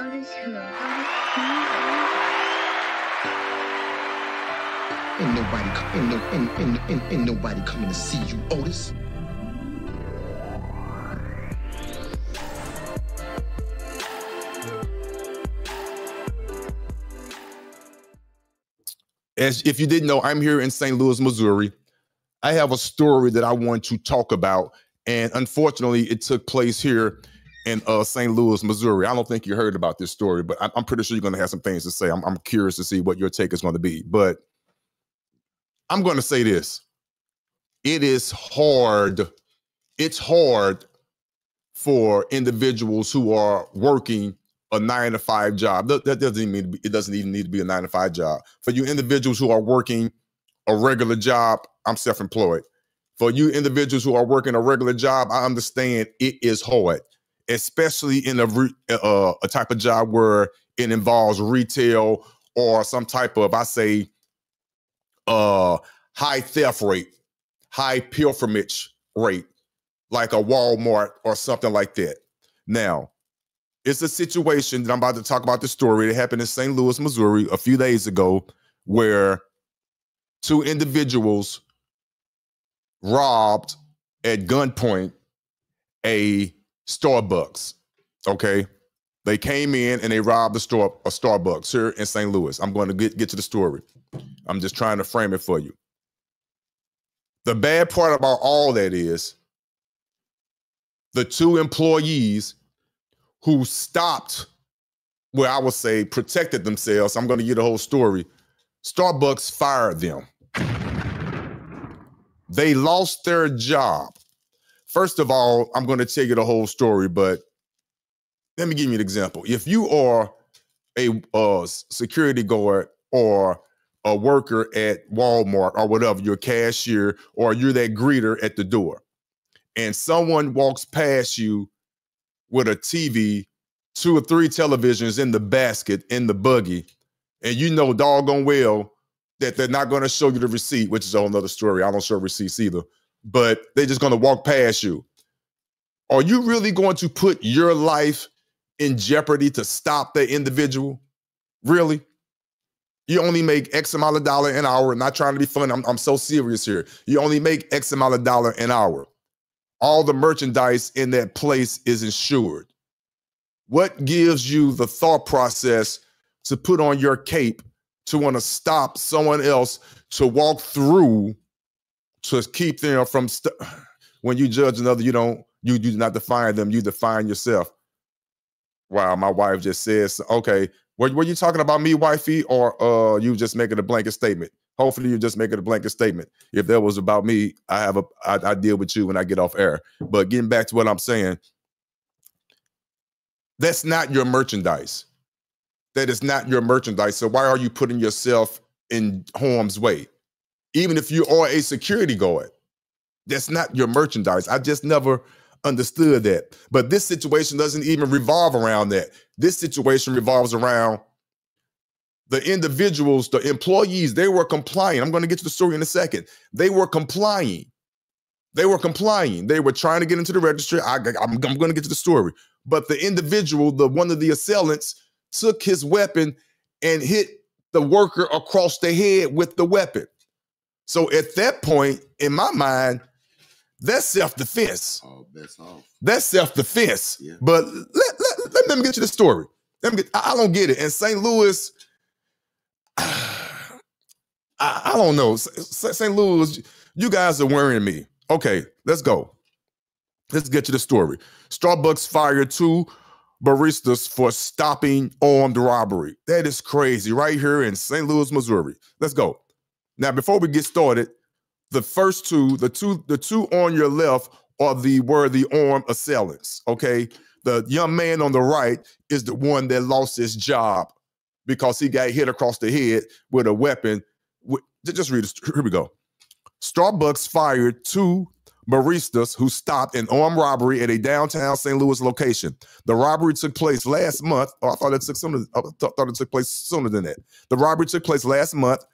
Ain't nobody, ain't, no, ain't, ain't, ain't, ain't nobody coming to see you, Otis. As if you didn't know, I'm here in St. Louis, Missouri. I have a story that I want to talk about, and unfortunately, it took place here in uh, St. Louis, Missouri. I don't think you heard about this story, but I'm, I'm pretty sure you're going to have some things to say. I'm, I'm curious to see what your take is going to be. But I'm going to say this it is hard. It's hard for individuals who are working a nine to five job. That, that doesn't even mean it doesn't even need to be a nine to five job. For you individuals who are working a regular job, I'm self-employed. For you individuals who are working a regular job, I understand it is hard especially in a uh, a type of job where it involves retail or some type of I say uh high theft rate, high pilferage rate, like a Walmart or something like that. Now, it's a situation that I'm about to talk about the story that happened in St. Louis, Missouri a few days ago where two individuals robbed at gunpoint a Starbucks. Okay. They came in and they robbed a store, a Starbucks here in St. Louis. I'm going to get, get to the story. I'm just trying to frame it for you. The bad part about all that is the two employees who stopped, where I would say protected themselves. I'm going to get the whole story. Starbucks fired them. They lost their job. First of all, I'm going to tell you the whole story, but let me give you an example. If you are a security guard or a worker at Walmart or whatever, you're a cashier or you're that greeter at the door, and someone walks past you with a TV, two or three televisions in the basket in the buggy, and you know doggone well that they're not going to show you the receipt, which is a whole nother story. I don't show receipts either but they're just going to walk past you. Are you really going to put your life in jeopardy to stop that individual? Really? You only make X amount of dollar an hour. Not trying to be funny. I'm, I'm so serious here. You only make X amount of dollar an hour. All the merchandise in that place is insured. What gives you the thought process to put on your cape to want to stop someone else to walk through to keep them from st- when you judge another, you don't you do not define them, you define yourself. Wow, my wife just says, okay, were, were you talking about me, wifey, or uh you just making a blanket statement? Hopefully, you're just making a blanket statement. If that was about me, I have a I, I deal with you when I get off air. But getting back to what I'm saying, that's not your merchandise. That is not your merchandise. So why are you putting yourself in harm's way? Even if you are a security guard. That's not your merchandise. I just never understood that. But this situation doesn't even revolve around that. This situation revolves around the individuals, the employees, they were complying. I'm going to get to the story in a second. They were complying. They were complying. They were trying to get into the registry. I, am going to get to the story. But the individual, the one of the assailants, took his weapon and hit the worker across the head with the weapon. So at that point, in my mind, that's self-defense. Oh, that's off. That's self-defense. Yeah. But let, let, let, let, me get you the story. Let me get, I, I don't get it. And St. Louis, I, I don't know. St. Louis, you guys are worrying me. Okay, let's go. Let's get to the story. Starbucks fired two baristas for stopping armed robbery. That is crazy. Right here in St. Louis, Missouri. Let's go. Now, before we get started, the first two, the two, the two on your left are the were the armed assailants. Okay. The young man on the right is the one that lost his job because he got hit across the head with a weapon. Just read it. Here we go. Starbucks fired two baristas who stopped an armed robbery at a downtown St. Louis location. The robbery took place last month. Oh, I thought it took sooner. I thought it took place sooner than that. The robbery took place last month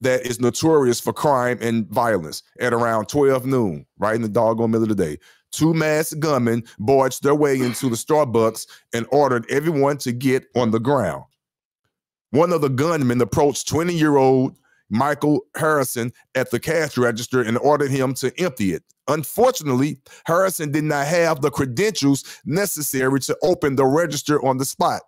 that is notorious for crime and violence at around 12 noon, right in the doggone middle of the day. two masked gunmen barged their way into the Starbucks and ordered everyone to get on the ground. One of the gunmen approached 20 year old Michael Harrison at the cash register and ordered him to empty it. Unfortunately, Harrison did not have the credentials necessary to open the register on the spot.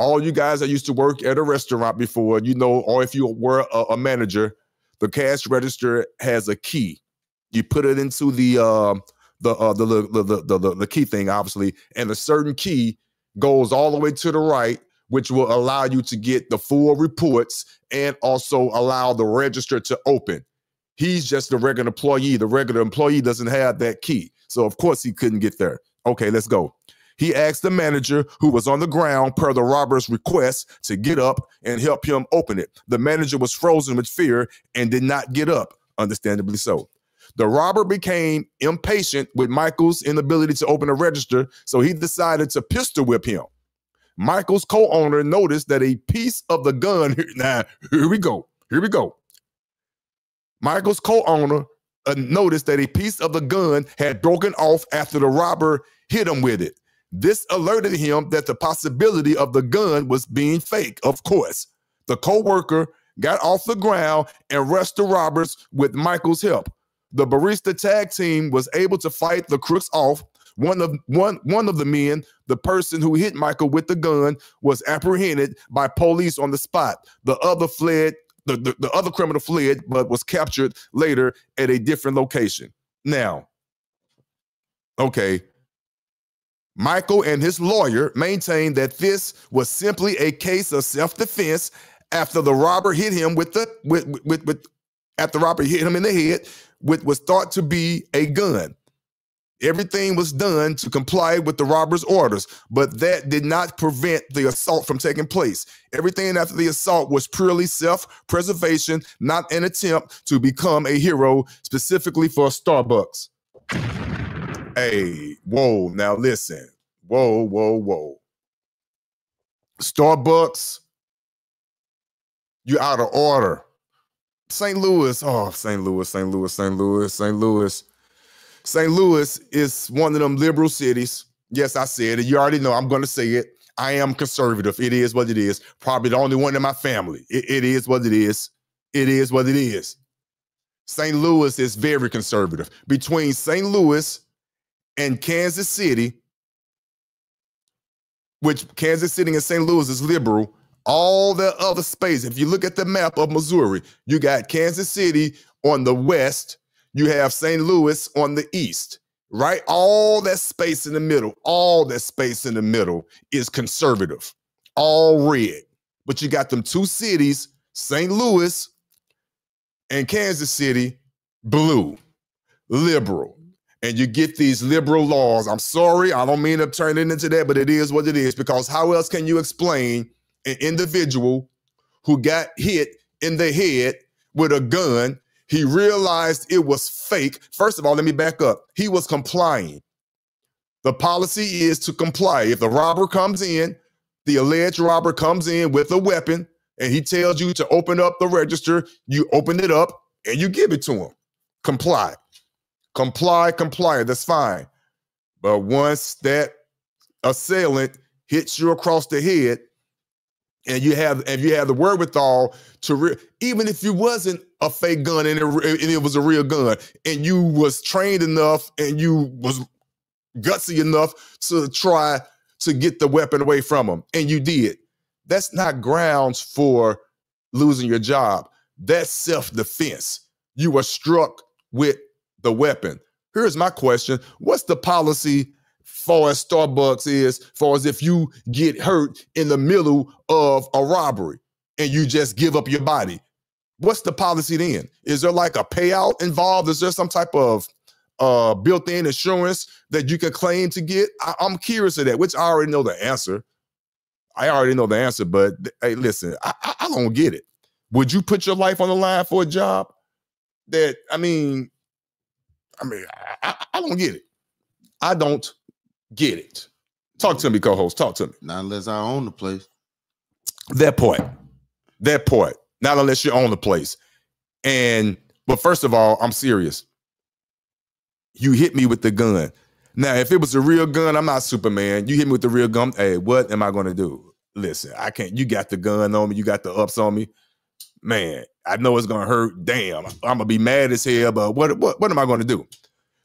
All you guys that used to work at a restaurant before, you know, or if you were a, a manager, the cash register has a key. You put it into the uh, the, uh, the, the, the the the key thing, obviously, and a certain key goes all the way to the right which will allow you to get the full reports and also allow the register to open. He's just a regular employee. The regular employee doesn't have that key. So, of course, he couldn't get there. Okay, let's go. He asked the manager who was on the ground per the robber's request to get up and help him open it. The manager was frozen with fear and did not get up, understandably so. The robber became impatient with Michael's inability to open a register, so he decided to pistol whip him. Michael's co-owner noticed that a piece of the gun. Now, here we go. Here we go. Michael's co-owner uh, noticed that a piece of the gun had broken off after the robber hit him with it. This alerted him that the possibility of the gun was being fake. Of course, the co-worker got off the ground and rushed the robbers with Michael's help. The barista tag team was able to fight the crooks off one of one one of the men, the person who hit Michael with the gun, was apprehended by police on the spot. The other fled. The, the, the other criminal fled, but was captured later at a different location. Now, okay, Michael and his lawyer maintained that this was simply a case of self-defense after the robber hit him with the with with, with after the robber hit him in the head with was thought to be a gun. Everything was done to comply with the robber's orders, but that did not prevent the assault from taking place. Everything after the assault was purely self preservation, not an attempt to become a hero specifically for Starbucks. Hey, whoa, now listen. Whoa, whoa, whoa. Starbucks, you out of order. St. Louis, oh, St. Louis, St. Louis, St. Louis, St. Louis. St. Louis is one of them liberal cities. Yes, I said it. You already know I'm going to say it. I am conservative. It is what it is. Probably the only one in my family. It, it is what it is. It is what it is. St. Louis is very conservative. Between St. Louis and Kansas City, which Kansas City and St. Louis is liberal, all the other space, if you look at the map of Missouri, you got Kansas City on the west you have St. Louis on the east, right? All that space in the middle, all that space in the middle is conservative, all red. But you got them two cities, St. Louis and Kansas City, blue, liberal. And you get these liberal laws. I'm sorry, I don't mean to turn it into that, but it is what it is because how else can you explain an individual who got hit in the head with a gun he realized it was fake. First of all, let me back up. He was complying. The policy is to comply. If the robber comes in, the alleged robber comes in with a weapon and he tells you to open up the register, you open it up and you give it to him. Comply. Comply, comply. That's fine. But once that assailant hits you across the head, and you have and you have the wherewithal to re- even if you wasn't a fake gun and it, and it was a real gun and you was trained enough and you was gutsy enough to try to get the weapon away from them and you did that's not grounds for losing your job that's self-defense you were struck with the weapon here's my question what's the policy far as Starbucks is, far as if you get hurt in the middle of a robbery and you just give up your body. What's the policy then? Is there like a payout involved? Is there some type of uh, built-in insurance that you can claim to get? I, am curious of that, which I already know the answer. I already know the answer, but hey, listen, I, I, I don't get it. Would you put your life on the line for a job that I mean, I mean, I, I don't get it. I don't get it. Talk to me, co-host. Talk to me. Not unless I own the place. That point. That point. Not unless you own the place. And but first of all, I'm serious. You hit me with the gun. Now, if it was a real gun, I'm not Superman. You hit me with the real gun. Hey, what am I gonna do? Listen, I can't. You got the gun on me. You got the ups on me. Man, I know it's gonna hurt. Damn, I'm gonna be mad as hell. But what what what am I gonna do?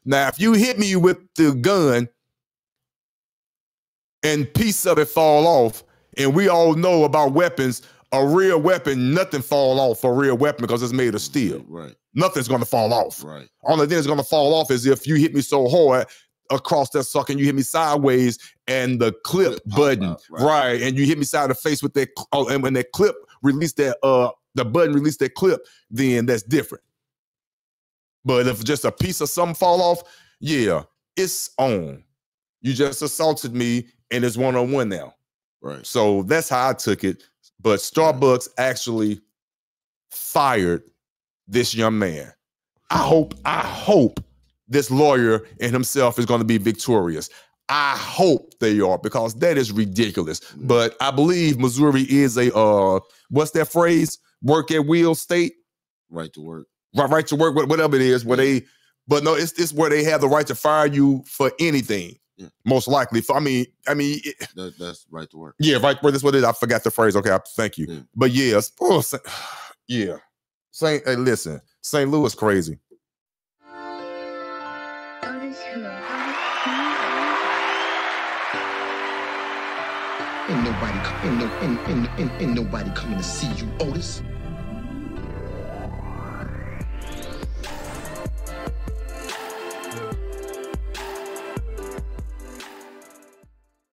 Now, if you hit me with the gun and piece of it fall off, and we all know about weapons, a real weapon, nothing fall off a real weapon because it's made of steel. Right. Nothing's gonna fall off. Right. Only thing that's gonna fall off is if you hit me so hard across that sucker and you hit me sideways and the clip, Clip button, out, right. right. and you hit me side of the face with that, oh, and when that clip release that, uh, the button release that clip, then that's different. But if just a piece of something fall off, yeah, it's on. You just assaulted me and it's one on one now. Right. So that's how I took it. But Starbucks actually fired this young man. I hope, I hope this lawyer and himself is going to be victorious. I hope they are because that is ridiculous. But I believe Missouri is a uh what's that phrase? Work at will state, Right to work. right, right to work, whatever it is, where they but no, it's it's where they have the right to fire you for anything. Yeah. Most likely. For, I mean, I mean, it- That, that's right to work. yeah, right. Where this what it is. I forgot the phrase. Okay, I, thank you. Yeah. But yes, oh, Sa- yeah. Saint, hey, listen, St. Louis crazy. Ain't nobody, co- ain't no, ain't, ain't, ain't, ain't nobody coming to see you, Otis.